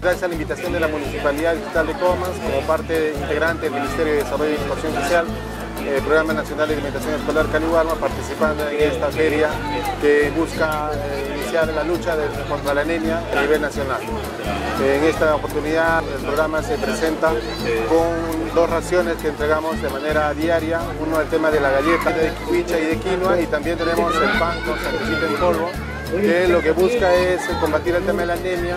Gracias a la invitación de la Municipalidad Digital de Comas, como parte integrante del Ministerio de Desarrollo y Innovación Social, el Programa Nacional de Alimentación Escolar Canibarma, participando en esta feria que busca eh, iniciar la lucha contra la anemia a nivel nacional. En esta oportunidad el programa se presenta con dos raciones que entregamos de manera diaria, uno el tema de la galleta de quicha y de quinoa y también tenemos el pan con sangrecita en polvo, que lo que busca es combatir el tema de la anemia.